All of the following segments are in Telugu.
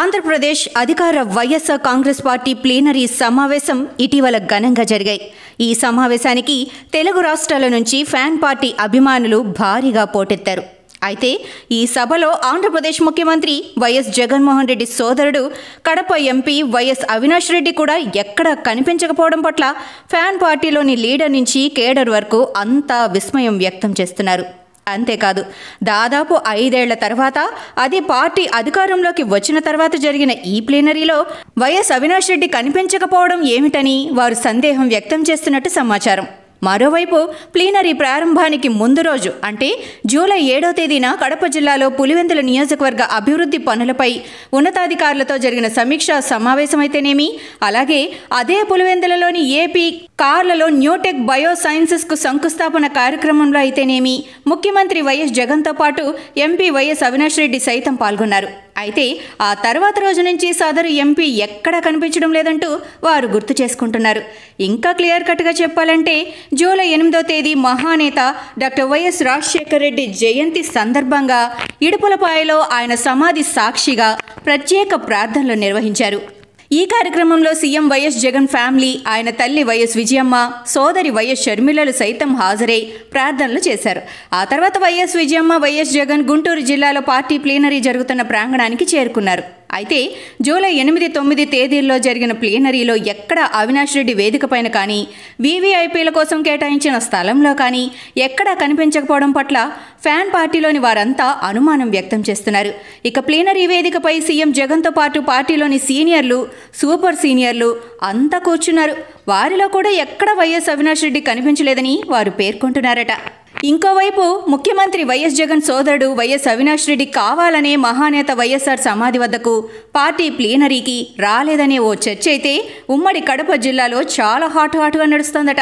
ఆంధ్రప్రదేశ్ అధికార వైఎస్ఆర్ కాంగ్రెస్ పార్టీ ప్లీనరీ సమావేశం ఇటీవల ఘనంగా జరిగాయి. ఈ సమావేశానికి తెలుగు రాష్ట్రాల నుంచి ఫ్యాన్ పార్టీ అభిమానులు భారీగా పోటెత్తారు. అయితే ఈ సభలో ఆంధ్రప్రదేశ్ ముఖ్యమంత్రి వైఎస్ జగన్మోహన్ రెడ్డి సోదరుడు కడప ఎంపీ వైఎస్ అవినాష్ రెడ్డి కూడా ఎక్కడా కనిపించకపోవడం పట్ల ఫ్యాన్ పార్టీలోని లీడర్ నుంచి కేడర్ వరకు అంతా విస్మయం వ్యక్తం చేస్తున్నారు. అంతేకాదు దాదాపు ఐదేళ్ళ తర్వాత అది పార్టీ అధికారంలోకి వచ్చిన తర్వాత జరిగిన ఈ ప్లీనరీలో వైఎస్ అవినాష్ రెడ్డి కనిపించకపోవడం ఏమిటని వారు సందేహం వ్యక్తం చేస్తున్నట్టు సమాచారం. మరోవైపు ప్లీనరీ ప్రారంభానికి ముందు రోజు అంటే జూలై ఏడో తేదీన కడప జిల్లాలో పులివెందుల నియోజకవర్గ అభివృద్ధి పనులపై ఉన్నతాధికారులతో జరిగిన సమీక్షా సమావేశమైతేనేమి? అలాగే అదే పులివెందులలోని ఏపీ కార్లలో న్యూటెక్ బయో సైన్సెస్కు శంకుస్థాపన కార్యక్రమంలో అయితేనేమి? ముఖ్యమంత్రి వైఎస్ జగన్తో పాటు ఎంపీ వైఎస్ అవినాష్ రెడ్డి సైతం పాల్గొన్నారు. అయితే ఆ తర్వాత రోజు నుంచి సదరు ఎంపీ ఎక్కడా కనిపించడం లేదంటూ వారు గుర్తు చేసుకుంటున్నారు. ఇంకా క్లియర్ కట్గా చెప్పాలంటే జూలై ఎనిమిదో తేదీ మహానేత డాక్టర్ వైఎస్ రాజశేఖర రెడ్డి జయంతి సందర్భంగా ఇడుపులపాయలో ఆయన సమాధి సాక్షిగా ప్రత్యేక ప్రార్థనలు నిర్వహించారు. ఈ కార్యక్రమంలో సీఎం వైఎస్ జగన్ ఫ్యామిలీ ఆయన తల్లి వైఎస్ విజయమ్మ సోదరి వైఎస్ షర్మిలలు సైతం హాజరై ప్రార్థనలు చేశారు. ఆ తర్వాత వైఎస్ విజయమ్మ వైఎస్ జగన్ గుంటూరు జిల్లాలో పార్టీ ప్లీనరీ జరుగుతున్న ప్రాంగణానికి చేరుకున్నారు. అయితే జూలై ఎనిమిది తొమ్మిది తేదీల్లో జరిగిన ప్లీనరీలో ఎక్కడ అవినాష్ రెడ్డి వేదిక పైన కానీ వీవీఐపీల కోసం కేటాయించిన స్థలంలో కానీ ఎక్కడా కనిపించకపోవడం పట్ల ఫ్యాన్ పార్టీలోని వారంతా అనుమానం వ్యక్తం చేస్తున్నారు. ఇక ప్లీనరీ వేదికపై సీఎం జగన్తో పాటు పార్టీలోని సీనియర్లు సూపర్ సీనియర్లు అంతా కూర్చున్నారు. వారిలో కూడా ఎక్కడ వైఎస్ అవినాష్ రెడ్డి కనిపించలేదని వారు పేర్కొంటున్నారట. ఇంకోవైపు ముఖ్యమంత్రి వైఎస్ జగన్ సోదరుడు వైఎస్ అవినాష్ రెడ్డి కావాలనే మహానేత వైఎస్ఆర్ సమాధి వద్దకు పార్టీ ప్లీనరీకి రాలేదనే ఓ చర్చ అయితే ఉమ్మడి కడప జిల్లాలో చాలా హాట్ హాట్గా నడుస్తోందట.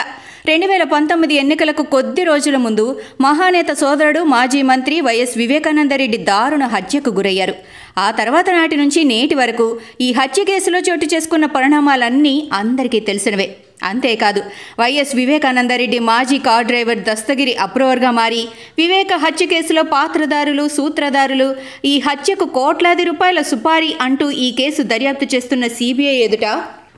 రెండు వేల పంతొమ్మిది ఎన్నికలకు కొద్ది రోజుల ముందు మహానేత సోదరుడు మాజీ మంత్రి వైఎస్ వివేకానందరెడ్డి దారుణ హత్యకు గురయ్యారు. ఆ తర్వాత నాటి నుంచి నేటి వరకు ఈ హత్య కేసులో చోటు చేసుకున్న పరిణామాలన్నీ అందరికీ తెలిసినవే. అంతేకాదు వైఎస్ వివేకానందరెడ్డి మాజీ కార్ డ్రైవర్ దస్తగిరి అప్రూవర్గా మారి వివేక హత్య కేసులో పాత్రదారులు సూత్రధారులు ఈ హత్యకు కోట్లాది రూపాయల సుపారీ అంటూ ఈ కేసు దర్యాప్తు చేస్తున్న సిబిఐ ఎదుట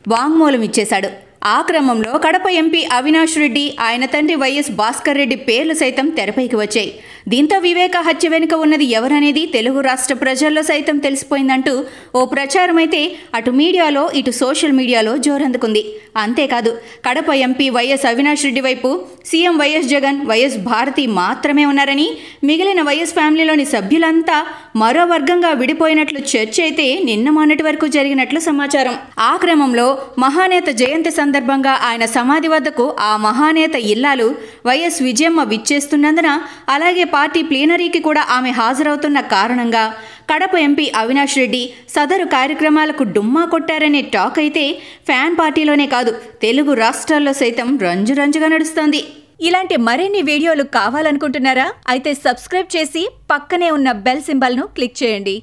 వాంగ్మూలం ఇచ్చేశాడు. ఆ క్రమంలో కడప ఎంపీ అవినాష్ రెడ్డి ఆయన తండ్రి వైఎస్ భాస్కర్ రెడ్డి పేర్లు సైతం తెరపైకి వచ్చాయి. దీంతో వివేక హత్య వెనుక ఉన్నది ఎవరనేది తెలుగు రాష్ట్ర ప్రజల్లో సైతం తెలిసిపోయిందంటూ ఓ ప్రచారం అయితే అటు మీడియాలో ఇటు సోషల్ మీడియాలో జోరందుకుంది. అంతేకాదు కడప ఎంపీ వైఎస్ అవినాష్ రెడ్డి వైపు CM YS Jagan YS Bharathi మాత్రమే ఉన్నారని మిగిలిన వైఎస్ ఫ్యామిలీలోని సభ్యులంతా మరో వర్గంగా విడిపోయినట్లు చర్చ అయితే నిన్న మొన్నటి వరకు జరిగినట్లు సమాచారం. ఆ క్రమంలో మహానేత జయంతి సందర్భంగా సందర్భంగా ఆయన సమాధి వద్దకు ఆ మహానేత ఇల్లాలు వైఎస్ విజయమ్మ విచ్చేస్తున్నందున అలాగే పార్టీ ప్లీనరీకి కూడా ఆమె హాజరవుతున్న కారణంగా కడప ఎంపీ అవినాష్ రెడ్డి సదరు కార్యక్రమాలకు డుమ్మా కొట్టారనే టాక్ అయితే ఫ్యాన్ పార్టీలోనే కాదు తెలుగు రాష్ట్రాల్లో సైతం రంజు రంజుగా నడుస్తోంది. ఇలాంటి మరిన్ని వీడియోలు కావాలనుకుంటున్నారా? అయితే సబ్స్క్రైబ్ చేసి పక్కనే ఉన్న బెల్ సింబల్ను క్లిక్ చేయండి.